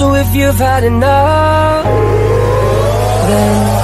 So if you've had enough Then